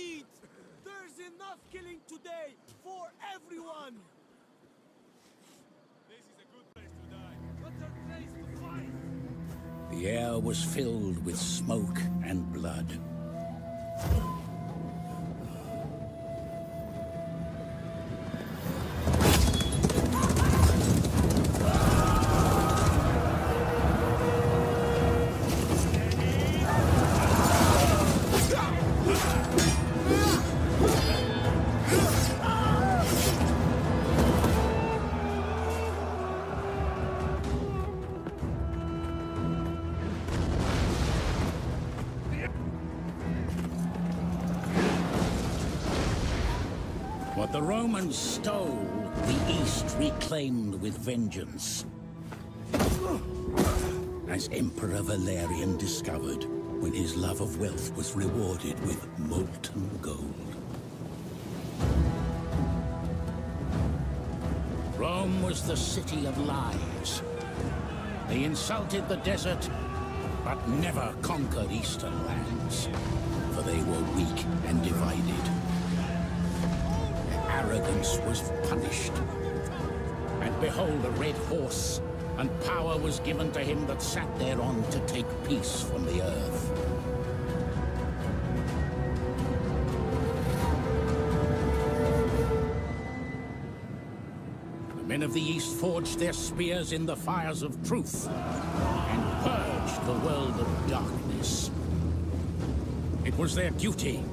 eat. There's enough killing today for everyone. This is a good place to die. Better place to fight. The air was filled with smoke and blood. What the Romans stole, the East reclaimed with vengeance. As Emperor Valerian discovered when his love of wealth was rewarded with molten gold. Rome was the city of lies. They insulted the desert, but never conquered eastern lands, for they were weak and divided arrogance was punished. And behold, a red horse, and power was given to him that sat thereon to take peace from the earth. The men of the East forged their spears in the fires of truth, and purged the world of darkness. It was their duty